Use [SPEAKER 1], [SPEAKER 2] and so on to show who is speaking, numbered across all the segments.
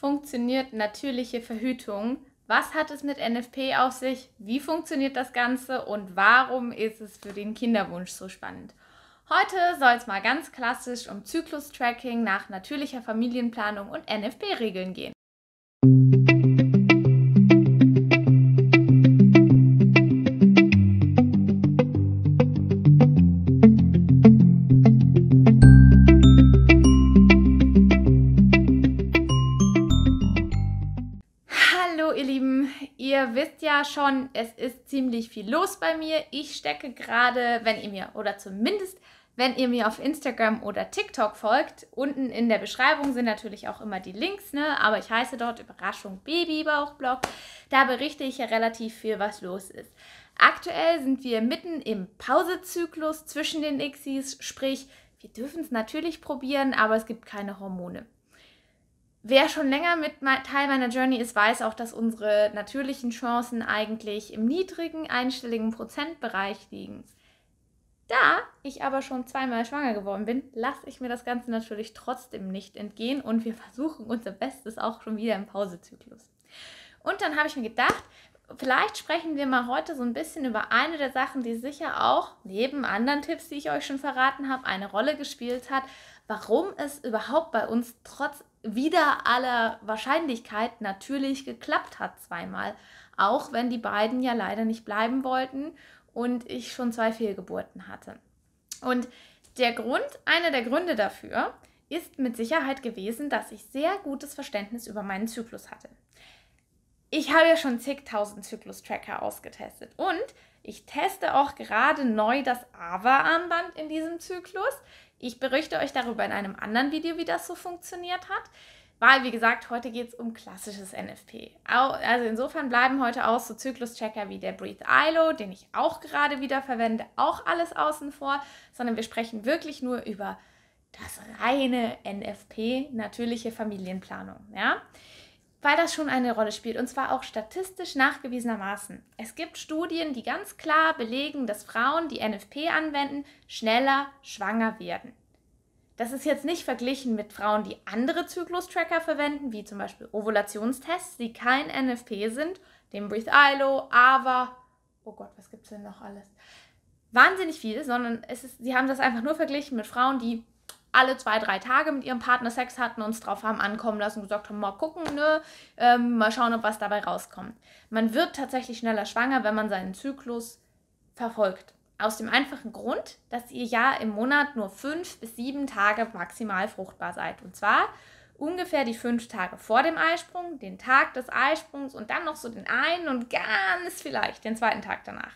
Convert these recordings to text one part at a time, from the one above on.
[SPEAKER 1] funktioniert natürliche Verhütung? Was hat es mit NFP auf sich? Wie funktioniert das Ganze? Und warum ist es für den Kinderwunsch so spannend? Heute soll es mal ganz klassisch um Zyklus-Tracking nach natürlicher Familienplanung und NFP-Regeln gehen. Schon, es ist ziemlich viel los bei mir. Ich stecke gerade, wenn ihr mir, oder zumindest wenn ihr mir auf Instagram oder TikTok folgt, unten in der Beschreibung sind natürlich auch immer die Links, ne? aber ich heiße dort Überraschung Babybauchblog. Da berichte ich ja relativ viel, was los ist. Aktuell sind wir mitten im Pausezyklus zwischen den Xis, sprich, wir dürfen es natürlich probieren, aber es gibt keine Hormone. Wer schon länger mit Teil meiner Journey ist, weiß auch, dass unsere natürlichen Chancen eigentlich im niedrigen einstelligen Prozentbereich liegen. Da ich aber schon zweimal schwanger geworden bin, lasse ich mir das Ganze natürlich trotzdem nicht entgehen und wir versuchen unser Bestes auch schon wieder im Pausezyklus. Und dann habe ich mir gedacht, vielleicht sprechen wir mal heute so ein bisschen über eine der Sachen, die sicher auch neben anderen Tipps, die ich euch schon verraten habe, eine Rolle gespielt hat, warum es überhaupt bei uns trotz wieder aller Wahrscheinlichkeit natürlich geklappt hat zweimal. Auch wenn die beiden ja leider nicht bleiben wollten und ich schon zwei Fehlgeburten hatte. Und der Grund, einer der Gründe dafür, ist mit Sicherheit gewesen, dass ich sehr gutes Verständnis über meinen Zyklus hatte. Ich habe ja schon zigtausend Zyklus-Tracker ausgetestet und ich teste auch gerade neu das AVA-Armband in diesem Zyklus. Ich berichte euch darüber in einem anderen Video, wie das so funktioniert hat. Weil, wie gesagt, heute geht es um klassisches NFP. Also insofern bleiben heute auch so Zyklus-Checker wie der Breathe ILO, den ich auch gerade wieder verwende, auch alles außen vor, sondern wir sprechen wirklich nur über das reine NFP, natürliche Familienplanung. Ja? Weil das schon eine Rolle spielt und zwar auch statistisch nachgewiesenermaßen. Es gibt Studien, die ganz klar belegen, dass Frauen, die NFP anwenden, schneller schwanger werden. Das ist jetzt nicht verglichen mit Frauen, die andere Zyklus-Tracker verwenden, wie zum Beispiel Ovulationstests, die kein NFP sind, dem Breathe ILO, AVA, oh Gott, was gibt es denn noch alles? Wahnsinnig viel, sondern es ist, sie haben das einfach nur verglichen mit Frauen, die alle zwei, drei Tage mit ihrem Partner Sex hatten, uns drauf haben ankommen lassen und gesagt haben, mal gucken, ne, ähm, mal schauen, ob was dabei rauskommt. Man wird tatsächlich schneller schwanger, wenn man seinen Zyklus verfolgt. Aus dem einfachen Grund, dass ihr ja im Monat nur fünf bis sieben Tage maximal fruchtbar seid. Und zwar ungefähr die fünf Tage vor dem Eisprung, den Tag des Eisprungs und dann noch so den einen und ganz vielleicht den zweiten Tag danach.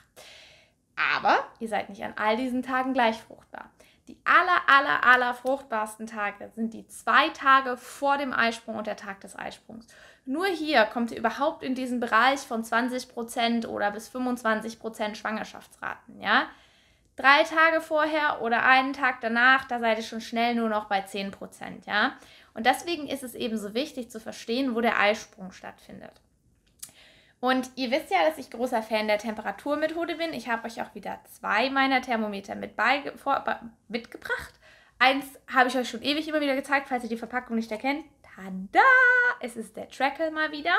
[SPEAKER 1] Aber ihr seid nicht an all diesen Tagen gleich fruchtbar. Die aller, aller, aller fruchtbarsten Tage sind die zwei Tage vor dem Eisprung und der Tag des Eisprungs. Nur hier kommt ihr überhaupt in diesen Bereich von 20% oder bis 25% Schwangerschaftsraten, ja. Drei Tage vorher oder einen Tag danach, da seid ihr schon schnell nur noch bei 10%, ja. Und deswegen ist es eben so wichtig zu verstehen, wo der Eisprung stattfindet. Und ihr wisst ja, dass ich großer Fan der Temperaturmethode bin. Ich habe euch auch wieder zwei meiner Thermometer mit vor, mitgebracht. Eins habe ich euch schon ewig immer wieder gezeigt, falls ihr die Verpackung nicht erkennt. Tada! Es ist der Trackle mal wieder.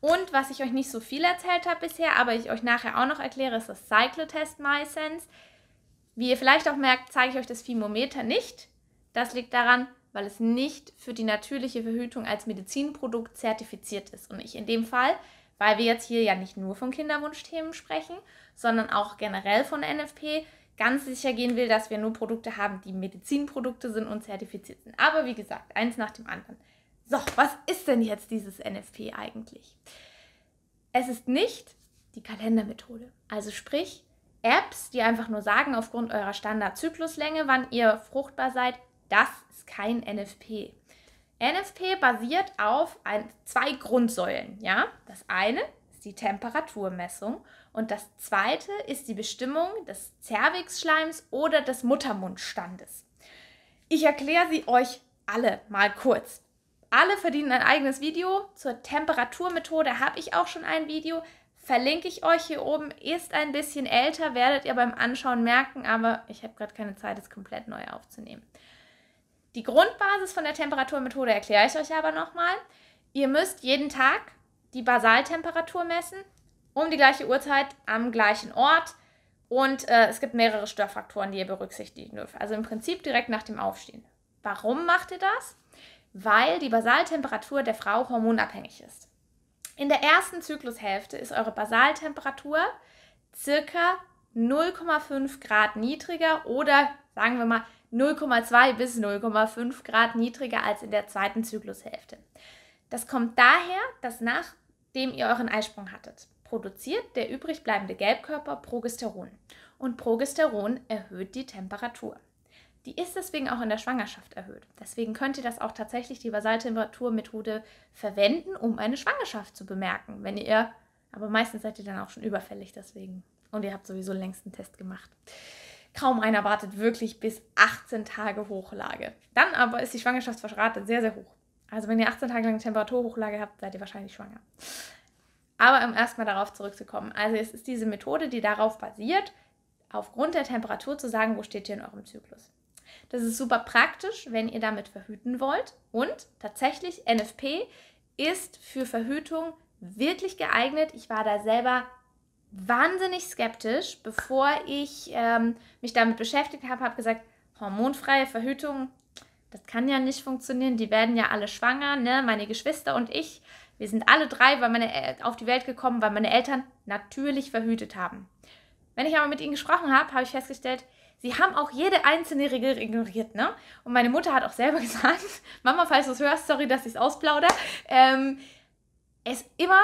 [SPEAKER 1] Und was ich euch nicht so viel erzählt habe bisher, aber ich euch nachher auch noch erkläre, ist das Cyclotest MySense. Wie ihr vielleicht auch merkt, zeige ich euch das Fimometer nicht. Das liegt daran, weil es nicht für die natürliche Verhütung als Medizinprodukt zertifiziert ist. Und ich in dem Fall weil wir jetzt hier ja nicht nur von Kinderwunschthemen sprechen, sondern auch generell von NFP, ganz sicher gehen will, dass wir nur Produkte haben, die Medizinprodukte sind und zertifiziert sind. Aber wie gesagt, eins nach dem anderen. So, was ist denn jetzt dieses NFP eigentlich? Es ist nicht die Kalendermethode. Also sprich, Apps, die einfach nur sagen, aufgrund eurer Standardzykluslänge, wann ihr fruchtbar seid, das ist kein NFP. NFP basiert auf ein, zwei Grundsäulen. Ja? Das eine ist die Temperaturmessung und das zweite ist die Bestimmung des Zervixschleims oder des Muttermundstandes. Ich erkläre sie euch alle mal kurz. Alle verdienen ein eigenes Video. Zur Temperaturmethode habe ich auch schon ein Video. Verlinke ich euch hier oben. Ist ein bisschen älter, werdet ihr beim Anschauen merken, aber ich habe gerade keine Zeit, es komplett neu aufzunehmen. Die Grundbasis von der Temperaturmethode erkläre ich euch aber nochmal. Ihr müsst jeden Tag die Basaltemperatur messen, um die gleiche Uhrzeit am gleichen Ort. Und äh, es gibt mehrere Störfaktoren, die ihr berücksichtigen dürft. Also im Prinzip direkt nach dem Aufstehen. Warum macht ihr das? Weil die Basaltemperatur der Frau hormonabhängig ist. In der ersten Zyklushälfte ist eure Basaltemperatur circa 0,5 Grad niedriger oder sagen wir mal 0,2 bis 0,5 Grad niedriger als in der zweiten Zyklushälfte. Das kommt daher, dass nachdem ihr euren Eisprung hattet, produziert der übrig bleibende Gelbkörper Progesteron. Und Progesteron erhöht die Temperatur. Die ist deswegen auch in der Schwangerschaft erhöht. Deswegen könnt ihr das auch tatsächlich die Basaltemperaturmethode verwenden, um eine Schwangerschaft zu bemerken. Wenn ihr, aber meistens seid ihr dann auch schon überfällig deswegen. Und ihr habt sowieso längst einen Test gemacht. Kaum einer wartet wirklich bis 18 Tage Hochlage. Dann aber ist die Schwangerschaftsrate sehr, sehr hoch. Also wenn ihr 18 Tage lang Temperaturhochlage habt, seid ihr wahrscheinlich schwanger. Aber um erstmal darauf zurückzukommen. Also es ist diese Methode, die darauf basiert, aufgrund der Temperatur zu sagen, wo steht ihr in eurem Zyklus. Das ist super praktisch, wenn ihr damit verhüten wollt. Und tatsächlich, NFP ist für Verhütung wirklich geeignet. Ich war da selber wahnsinnig skeptisch, bevor ich ähm, mich damit beschäftigt habe, habe gesagt, hormonfreie Verhütung, das kann ja nicht funktionieren. Die werden ja alle schwanger, ne? Meine Geschwister und ich, wir sind alle drei weil meine, auf die Welt gekommen, weil meine Eltern natürlich verhütet haben. Wenn ich aber mit ihnen gesprochen habe, habe ich festgestellt, sie haben auch jede einzelne Regel ignoriert, ne? Und meine Mutter hat auch selber gesagt, Mama, falls du es hörst, sorry, dass ich es ausplaudere, ähm, es immer,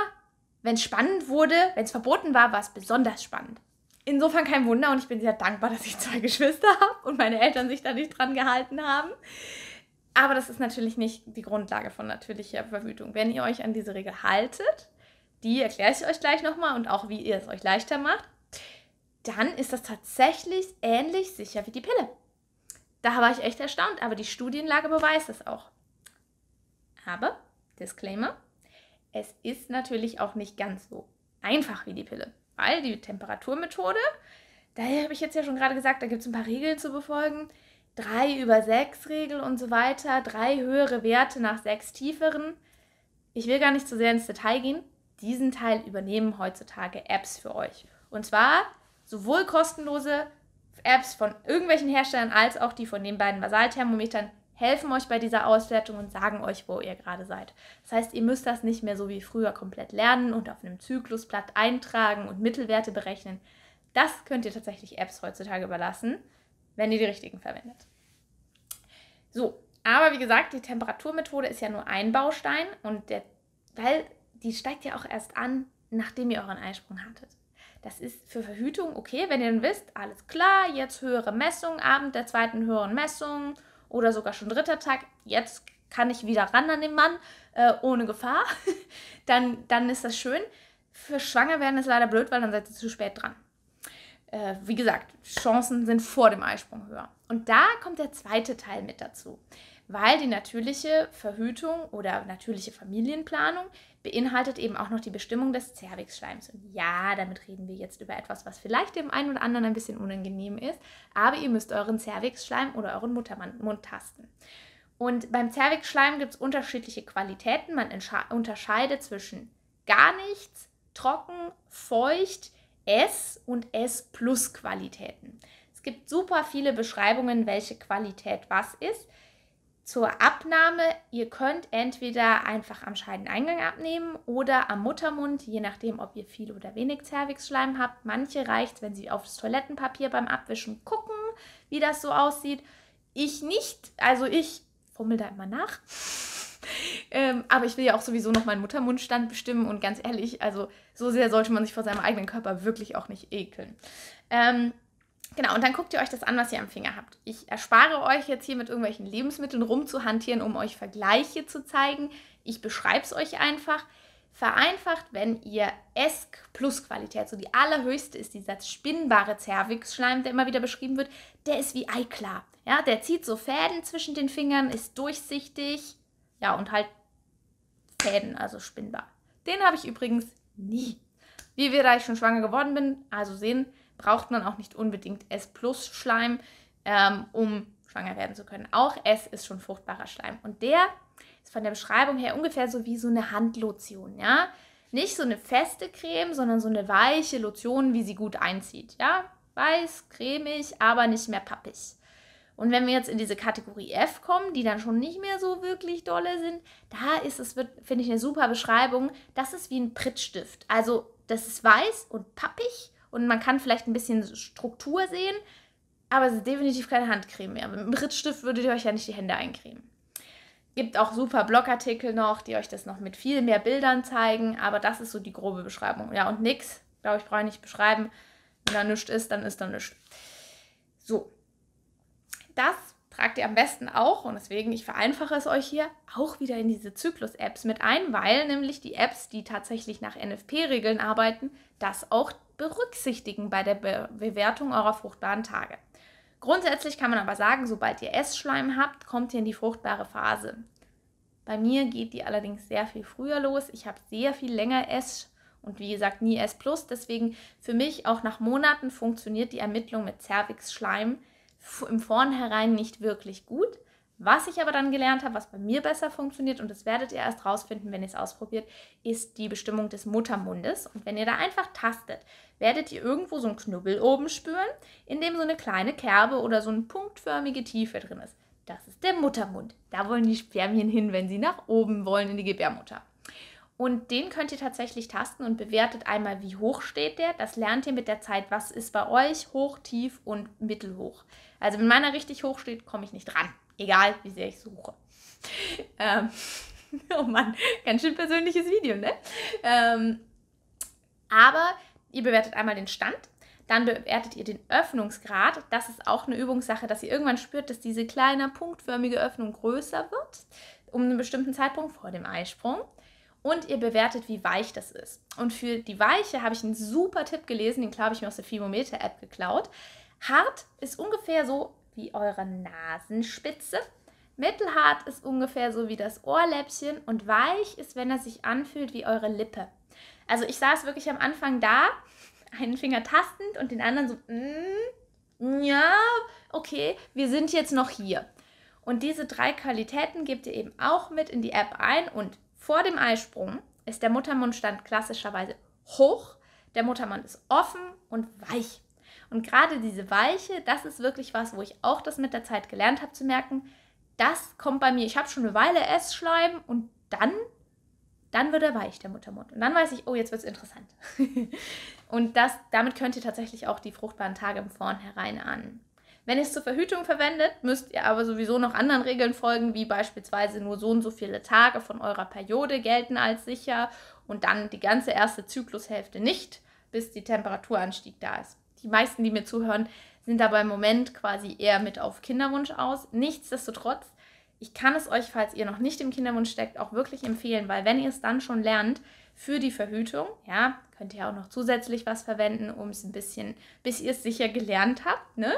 [SPEAKER 1] wenn es spannend wurde, wenn es verboten war, war es besonders spannend. Insofern kein Wunder und ich bin sehr dankbar, dass ich zwei Geschwister habe und meine Eltern sich da nicht dran gehalten haben. Aber das ist natürlich nicht die Grundlage von natürlicher Verhütung. Wenn ihr euch an diese Regel haltet, die erkläre ich euch gleich nochmal und auch wie ihr es euch leichter macht, dann ist das tatsächlich ähnlich sicher wie die Pille. Da war ich echt erstaunt, aber die Studienlage beweist es auch. Aber, Disclaimer, es ist natürlich auch nicht ganz so einfach wie die Pille. Weil die Temperaturmethode, da habe ich jetzt ja schon gerade gesagt, da gibt es ein paar Regeln zu befolgen. Drei über sechs Regel und so weiter, drei höhere Werte nach sechs tieferen. Ich will gar nicht zu sehr ins Detail gehen. Diesen Teil übernehmen heutzutage Apps für euch. Und zwar sowohl kostenlose Apps von irgendwelchen Herstellern als auch die von den beiden Basalthermometern helfen euch bei dieser Auswertung und sagen euch, wo ihr gerade seid. Das heißt, ihr müsst das nicht mehr so wie früher komplett lernen und auf einem Zyklusblatt eintragen und Mittelwerte berechnen. Das könnt ihr tatsächlich Apps heutzutage überlassen, wenn ihr die richtigen verwendet. So, aber wie gesagt, die Temperaturmethode ist ja nur ein Baustein und der, weil die steigt ja auch erst an, nachdem ihr euren Eisprung hattet. Das ist für Verhütung okay, wenn ihr dann wisst, alles klar, jetzt höhere Messung, Abend der zweiten höheren Messung oder sogar schon dritter Tag, jetzt kann ich wieder ran an den Mann äh, ohne Gefahr, dann, dann ist das schön. Für Schwanger werden ist leider blöd, weil dann seid ihr zu spät dran. Äh, wie gesagt, Chancen sind vor dem Eisprung höher. Und da kommt der zweite Teil mit dazu, weil die natürliche Verhütung oder natürliche Familienplanung beinhaltet eben auch noch die Bestimmung des Zervixschleims. Und ja, damit reden wir jetzt über etwas, was vielleicht dem einen oder anderen ein bisschen unangenehm ist, aber ihr müsst euren Zervixschleim oder euren Muttermund tasten. Und beim Zervixschleim gibt es unterschiedliche Qualitäten. Man unterscheidet zwischen gar nichts, trocken, feucht, S und S plus Qualitäten. Es gibt super viele Beschreibungen, welche Qualität was ist zur Abnahme, ihr könnt entweder einfach am Scheideneingang abnehmen oder am Muttermund, je nachdem, ob ihr viel oder wenig Zervixschleim habt. Manche reicht, wenn sie aufs Toilettenpapier beim Abwischen gucken, wie das so aussieht. Ich nicht, also ich fummel da immer nach. ähm, aber ich will ja auch sowieso noch meinen Muttermundstand bestimmen und ganz ehrlich, also so sehr sollte man sich vor seinem eigenen Körper wirklich auch nicht ekeln. Ähm, Genau, und dann guckt ihr euch das an, was ihr am Finger habt. Ich erspare euch jetzt hier mit irgendwelchen Lebensmitteln rumzuhantieren, um euch Vergleiche zu zeigen. Ich beschreibe es euch einfach. Vereinfacht, wenn ihr ESK Plus Qualität, so die allerhöchste ist dieser spinnbare Zervixschleim, der immer wieder beschrieben wird, der ist wie eiklar. Ja, der zieht so Fäden zwischen den Fingern, ist durchsichtig, ja, und halt Fäden, also spinnbar. Den habe ich übrigens nie. Wie wir, da ich schon schwanger geworden bin, also sehen, braucht man auch nicht unbedingt S-Plus-Schleim, ähm, um schwanger werden zu können. Auch S ist schon fruchtbarer Schleim. Und der ist von der Beschreibung her ungefähr so wie so eine Handlotion, ja. Nicht so eine feste Creme, sondern so eine weiche Lotion, wie sie gut einzieht, ja. Weiß, cremig, aber nicht mehr pappig. Und wenn wir jetzt in diese Kategorie F kommen, die dann schon nicht mehr so wirklich dolle sind, da ist es, finde ich, eine super Beschreibung. Das ist wie ein Prittstift. Also das ist weiß und pappig und man kann vielleicht ein bisschen Struktur sehen, aber es ist definitiv keine Handcreme mehr. Mit einem Prittstift würdet ihr euch ja nicht die Hände eincremen. Gibt auch super Blogartikel noch, die euch das noch mit viel mehr Bildern zeigen, aber das ist so die grobe Beschreibung. Ja, und nix, glaube ich, brauche ich nicht beschreiben. Wenn da nichts ist, dann ist da nichts. So, das tragt ihr am besten auch, und deswegen, ich vereinfache es euch hier, auch wieder in diese Zyklus-Apps mit ein, weil nämlich die Apps, die tatsächlich nach NFP-Regeln arbeiten, das auch berücksichtigen bei der Be Bewertung eurer fruchtbaren Tage. Grundsätzlich kann man aber sagen, sobald ihr Essschleim habt, kommt ihr in die fruchtbare Phase. Bei mir geht die allerdings sehr viel früher los. Ich habe sehr viel länger Ess und wie gesagt nie S+. Deswegen für mich auch nach Monaten funktioniert die Ermittlung mit Cervix-Schleim im Vornherein nicht wirklich gut. Was ich aber dann gelernt habe, was bei mir besser funktioniert, und das werdet ihr erst rausfinden, wenn ihr es ausprobiert, ist die Bestimmung des Muttermundes. Und wenn ihr da einfach tastet, werdet ihr irgendwo so einen Knubbel oben spüren, in dem so eine kleine Kerbe oder so eine punktförmige Tiefe drin ist. Das ist der Muttermund. Da wollen die Spermien hin, wenn sie nach oben wollen in die Gebärmutter. Und den könnt ihr tatsächlich tasten und bewertet einmal, wie hoch steht der. Das lernt ihr mit der Zeit, was ist bei euch hoch, tief und mittelhoch. Also wenn meiner richtig hoch steht, komme ich nicht dran. Egal, wie sehr ich suche. Ähm, oh Mann, ganz schön persönliches Video, ne? Ähm, aber ihr bewertet einmal den Stand, dann bewertet ihr den Öffnungsgrad. Das ist auch eine Übungssache, dass ihr irgendwann spürt, dass diese kleine punktförmige Öffnung größer wird, um einen bestimmten Zeitpunkt vor dem Eisprung. Und ihr bewertet, wie weich das ist. Und für die Weiche habe ich einen super Tipp gelesen, den glaube ich mir aus der Fimometer-App geklaut. Hart ist ungefähr so wie eure Nasenspitze. Mittelhart ist ungefähr so wie das Ohrläppchen und weich ist, wenn er sich anfühlt wie eure Lippe. Also ich saß wirklich am Anfang da, einen Finger tastend und den anderen so, mm, ja, okay, wir sind jetzt noch hier. Und diese drei Qualitäten gebt ihr eben auch mit in die App ein und vor dem Eisprung ist der Muttermundstand klassischerweise hoch, der Muttermund ist offen und weich. Und gerade diese Weiche, das ist wirklich was, wo ich auch das mit der Zeit gelernt habe zu merken, das kommt bei mir, ich habe schon eine Weile Essschleim und dann, dann wird er weich, der Muttermund. Und dann weiß ich, oh, jetzt wird es interessant. und das, damit könnt ihr tatsächlich auch die fruchtbaren Tage im Vornherein an. Wenn ihr es zur Verhütung verwendet, müsst ihr aber sowieso noch anderen Regeln folgen, wie beispielsweise nur so und so viele Tage von eurer Periode gelten als sicher und dann die ganze erste Zyklushälfte nicht, bis die Temperaturanstieg da ist. Die meisten, die mir zuhören, sind aber im Moment quasi eher mit auf Kinderwunsch aus. Nichtsdestotrotz, ich kann es euch, falls ihr noch nicht im Kinderwunsch steckt, auch wirklich empfehlen, weil wenn ihr es dann schon lernt für die Verhütung, ja, könnt ihr auch noch zusätzlich was verwenden, um es ein bisschen, bis ihr es sicher gelernt habt, ne?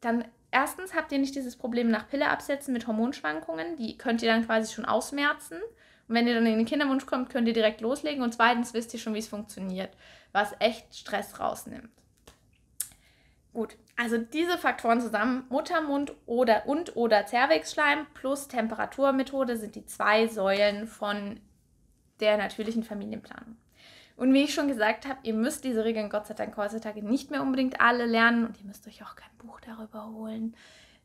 [SPEAKER 1] Dann erstens habt ihr nicht dieses Problem nach Pille absetzen mit Hormonschwankungen, die könnt ihr dann quasi schon ausmerzen. Und wenn ihr dann in den Kinderwunsch kommt, könnt ihr direkt loslegen. Und zweitens wisst ihr schon, wie es funktioniert, was echt Stress rausnimmt. Gut, also diese Faktoren zusammen, Muttermund oder und oder Zervixschleim plus Temperaturmethode sind die zwei Säulen von der natürlichen Familienplanung. Und wie ich schon gesagt habe, ihr müsst diese Regeln Gott sei Dank heutzutage nicht mehr unbedingt alle lernen und ihr müsst euch auch kein Buch darüber holen.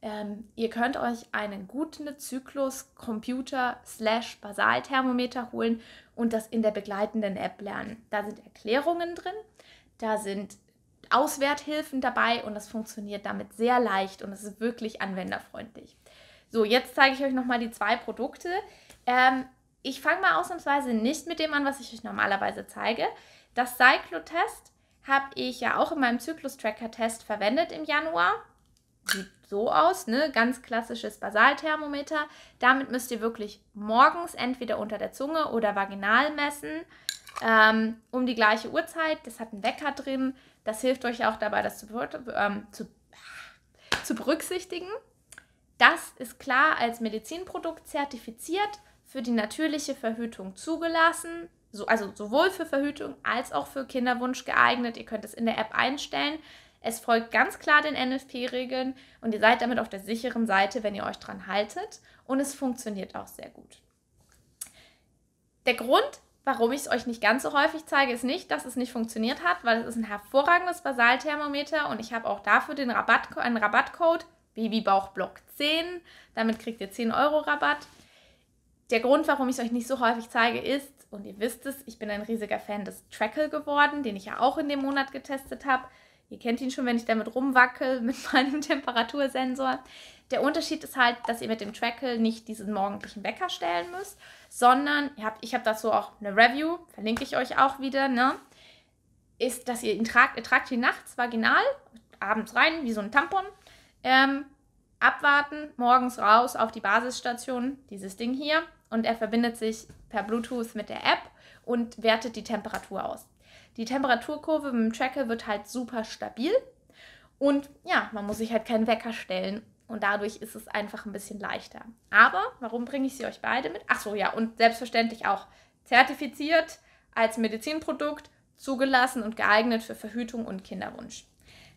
[SPEAKER 1] Ähm, ihr könnt euch einen guten Zyklus-Computer-Basalthermometer holen und das in der begleitenden App lernen. Da sind Erklärungen drin, da sind Auswerthilfen dabei und das funktioniert damit sehr leicht und es ist wirklich anwenderfreundlich. So, jetzt zeige ich euch nochmal die zwei Produkte. Ähm, ich fange mal ausnahmsweise nicht mit dem an, was ich euch normalerweise zeige. Das Cyclotest habe ich ja auch in meinem Zyklus-Tracker-Test verwendet im Januar. Sieht so aus, ne? Ganz klassisches Basalthermometer. Damit müsst ihr wirklich morgens entweder unter der Zunge oder vaginal messen. Ähm, um die gleiche Uhrzeit. Das hat einen Wecker drin. Das hilft euch auch dabei, das zu, ähm, zu, zu berücksichtigen. Das ist klar als Medizinprodukt zertifiziert, für die natürliche Verhütung zugelassen, so, also sowohl für Verhütung als auch für Kinderwunsch geeignet. Ihr könnt es in der App einstellen. Es folgt ganz klar den NFP-Regeln und ihr seid damit auf der sicheren Seite, wenn ihr euch dran haltet. Und es funktioniert auch sehr gut. Der Grund, warum ich es euch nicht ganz so häufig zeige, ist nicht, dass es nicht funktioniert hat, weil es ist ein hervorragendes Basalthermometer und ich habe auch dafür den Rabatt, einen Rabattcode Babybauchblock 10. Damit kriegt ihr 10 Euro Rabatt. Der Grund, warum ich es euch nicht so häufig zeige, ist, und ihr wisst es, ich bin ein riesiger Fan des Trackle geworden, den ich ja auch in dem Monat getestet habe. Ihr kennt ihn schon, wenn ich damit rumwackel mit meinem Temperatursensor. Der Unterschied ist halt, dass ihr mit dem Trackle nicht diesen morgendlichen Wecker stellen müsst, sondern habt, ich habe dazu auch eine Review, verlinke ich euch auch wieder, ne? Ist, dass ihr ihn tragt, ihr tragt ihn nachts vaginal, abends rein, wie so ein Tampon. Ähm, abwarten, morgens raus auf die Basisstation, dieses Ding hier, und er verbindet sich per Bluetooth mit der App und wertet die Temperatur aus. Die Temperaturkurve mit dem Tracker wird halt super stabil und ja, man muss sich halt keinen Wecker stellen und dadurch ist es einfach ein bisschen leichter. Aber warum bringe ich sie euch beide mit? Ach so, ja, und selbstverständlich auch zertifiziert als Medizinprodukt, zugelassen und geeignet für Verhütung und Kinderwunsch.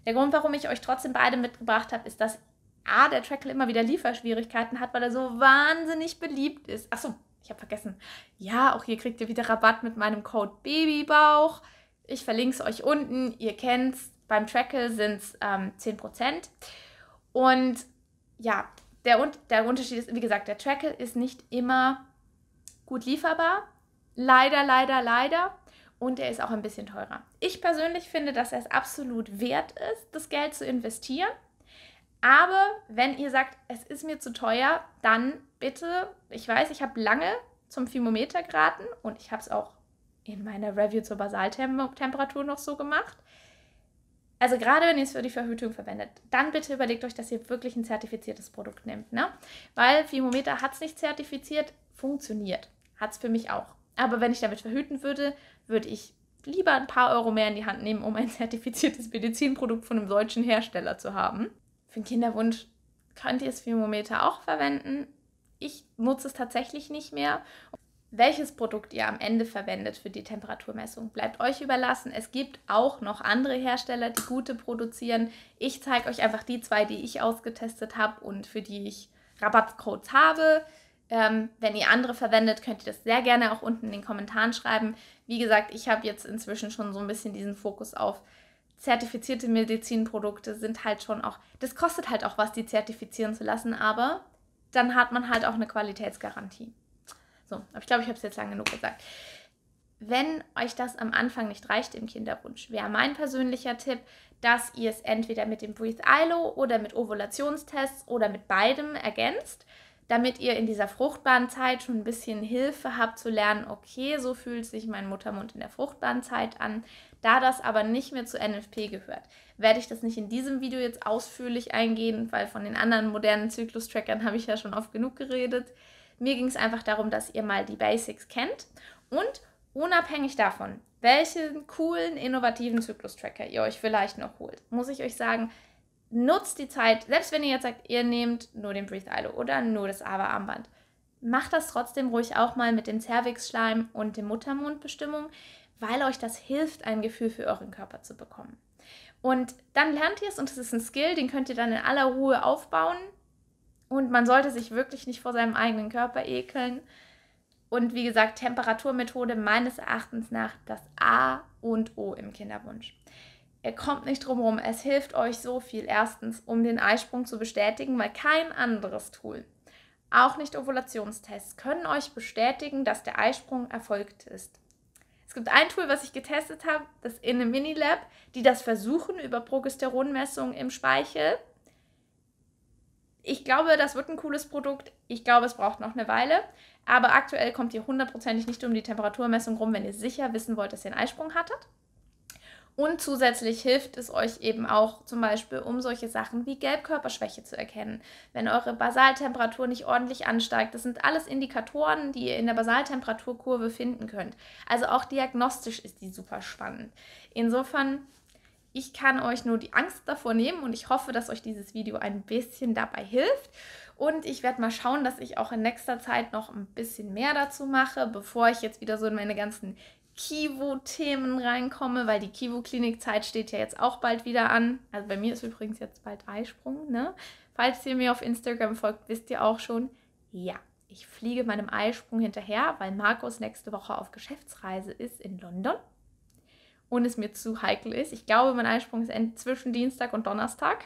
[SPEAKER 1] Der Grund, warum ich euch trotzdem beide mitgebracht habe, ist, dass A, der Trackle immer wieder Lieferschwierigkeiten hat, weil er so wahnsinnig beliebt ist. Achso, ich habe vergessen. Ja, auch hier kriegt ihr wieder Rabatt mit meinem Code Babybauch. Ich verlinke es euch unten. Ihr kennt es. Beim Trackle sind es ähm, 10%. Und ja, der, der Unterschied ist, wie gesagt, der Trackle ist nicht immer gut lieferbar. Leider, leider, leider. Und er ist auch ein bisschen teurer. Ich persönlich finde, dass er es absolut wert ist, das Geld zu investieren. Aber wenn ihr sagt, es ist mir zu teuer, dann bitte, ich weiß, ich habe lange zum Thermometer geraten und ich habe es auch in meiner Review zur Basaltemperatur noch so gemacht. Also gerade wenn ihr es für die Verhütung verwendet, dann bitte überlegt euch, dass ihr wirklich ein zertifiziertes Produkt nehmt. Ne? Weil Thermometer hat es nicht zertifiziert, funktioniert. Hat es für mich auch. Aber wenn ich damit verhüten würde, würde ich lieber ein paar Euro mehr in die Hand nehmen, um ein zertifiziertes Medizinprodukt von einem deutschen Hersteller zu haben. Für den Kinderwunsch könnt ihr das Thermometer auch verwenden. Ich nutze es tatsächlich nicht mehr. Welches Produkt ihr am Ende verwendet für die Temperaturmessung, bleibt euch überlassen. Es gibt auch noch andere Hersteller, die gute produzieren. Ich zeige euch einfach die zwei, die ich ausgetestet habe und für die ich Rabattcodes habe. Ähm, wenn ihr andere verwendet, könnt ihr das sehr gerne auch unten in den Kommentaren schreiben. Wie gesagt, ich habe jetzt inzwischen schon so ein bisschen diesen Fokus auf zertifizierte Medizinprodukte sind halt schon auch, das kostet halt auch was, die zertifizieren zu lassen, aber dann hat man halt auch eine Qualitätsgarantie. So, aber ich glaube, ich habe es jetzt lang genug gesagt. Wenn euch das am Anfang nicht reicht im Kinderwunsch, wäre mein persönlicher Tipp, dass ihr es entweder mit dem Breathe ILO oder mit Ovulationstests oder mit beidem ergänzt, damit ihr in dieser fruchtbaren Zeit schon ein bisschen Hilfe habt zu lernen, okay, so fühlt sich mein Muttermund in der fruchtbaren Zeit an. Da das aber nicht mehr zu NFP gehört, werde ich das nicht in diesem Video jetzt ausführlich eingehen, weil von den anderen modernen Zyklus-Trackern habe ich ja schon oft genug geredet. Mir ging es einfach darum, dass ihr mal die Basics kennt und unabhängig davon, welchen coolen, innovativen Zyklus-Tracker ihr euch vielleicht noch holt, muss ich euch sagen, nutzt die Zeit, selbst wenn ihr jetzt sagt, ihr nehmt nur den Breathe ILO oder nur das AVA-Armband, macht das trotzdem ruhig auch mal mit dem Cervix-Schleim und dem Muttermundbestimmung, weil euch das hilft, ein Gefühl für euren Körper zu bekommen. Und dann lernt ihr es und es ist ein Skill, den könnt ihr dann in aller Ruhe aufbauen. Und man sollte sich wirklich nicht vor seinem eigenen Körper ekeln. Und wie gesagt, Temperaturmethode meines Erachtens nach das A und O im Kinderwunsch. Ihr kommt nicht drum herum, es hilft euch so viel. Erstens, um den Eisprung zu bestätigen, weil kein anderes Tool, auch nicht Ovulationstests, können euch bestätigen, dass der Eisprung erfolgt ist. Es gibt ein Tool, was ich getestet habe, das in einem Minilab, die das versuchen über Progesteronmessungen im Speichel. Ich glaube, das wird ein cooles Produkt. Ich glaube, es braucht noch eine Weile. Aber aktuell kommt ihr hundertprozentig nicht um die Temperaturmessung rum, wenn ihr sicher wissen wollt, dass ihr einen Eisprung hattet. Und zusätzlich hilft es euch eben auch zum Beispiel, um solche Sachen wie Gelbkörperschwäche zu erkennen. Wenn eure Basaltemperatur nicht ordentlich ansteigt, das sind alles Indikatoren, die ihr in der Basaltemperaturkurve finden könnt. Also auch diagnostisch ist die super spannend. Insofern, ich kann euch nur die Angst davor nehmen und ich hoffe, dass euch dieses Video ein bisschen dabei hilft. Und ich werde mal schauen, dass ich auch in nächster Zeit noch ein bisschen mehr dazu mache, bevor ich jetzt wieder so in meine ganzen Kivo-Themen reinkomme, weil die Kivo-Klinikzeit steht ja jetzt auch bald wieder an. Also bei mir ist übrigens jetzt bald Eisprung, ne? Falls ihr mir auf Instagram folgt, wisst ihr auch schon. Ja, ich fliege meinem Eisprung hinterher, weil Markus nächste Woche auf Geschäftsreise ist in London und es mir zu heikel ist. Ich glaube, mein Eisprung ist zwischen Dienstag und Donnerstag.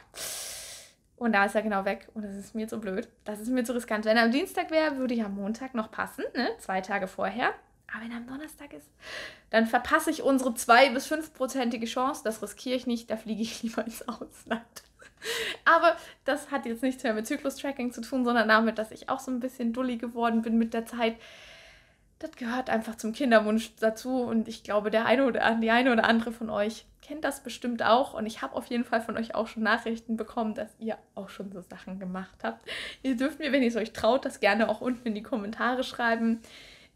[SPEAKER 1] Und da ist er genau weg. Und das ist mir zu blöd. Das ist mir zu riskant. Wenn er am Dienstag wäre, würde ich am Montag noch passen, ne? zwei Tage vorher. Aber wenn er am Donnerstag ist, dann verpasse ich unsere 2- bis 5-prozentige Chance. Das riskiere ich nicht. Da fliege ich lieber ins Ausland. Aber das hat jetzt nichts mehr mit Zyklus-Tracking zu tun, sondern damit, dass ich auch so ein bisschen dulli geworden bin mit der Zeit das gehört einfach zum Kinderwunsch dazu und ich glaube, der eine oder die eine oder andere von euch kennt das bestimmt auch und ich habe auf jeden Fall von euch auch schon Nachrichten bekommen, dass ihr auch schon so Sachen gemacht habt. Ihr dürft mir, wenn ihr es euch traut, das gerne auch unten in die Kommentare schreiben.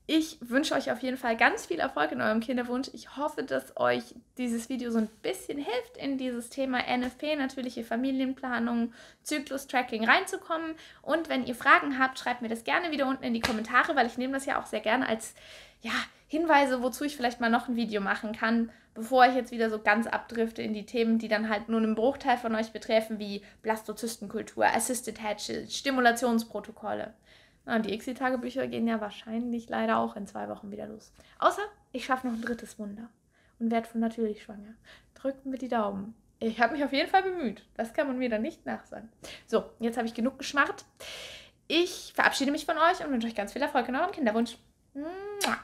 [SPEAKER 1] Ich wünsche euch auf jeden Fall ganz viel Erfolg in eurem Kinderwunsch. Ich hoffe, dass euch dieses Video so ein bisschen hilft, in dieses Thema NFP, natürliche Familienplanung, Zyklus-Tracking reinzukommen. Und wenn ihr Fragen habt, schreibt mir das gerne wieder unten in die Kommentare, weil ich nehme das ja auch sehr gerne als ja, Hinweise, wozu ich vielleicht mal noch ein Video machen kann, bevor ich jetzt wieder so ganz abdrifte in die Themen, die dann halt nur einen Bruchteil von euch betreffen, wie Blastozystenkultur, Assisted Hatches, Stimulationsprotokolle. Und die ICSI-Tagebücher gehen ja wahrscheinlich leider auch in zwei Wochen wieder los. Außer ich schaffe noch ein drittes Wunder und werde von natürlich schwanger. Drückt mir die Daumen. Ich habe mich auf jeden Fall bemüht. Das kann man mir dann nicht nachsagen. So, jetzt habe ich genug geschmarrt. Ich verabschiede mich von euch und wünsche euch ganz viel Erfolg in eurem Kinderwunsch. Mua.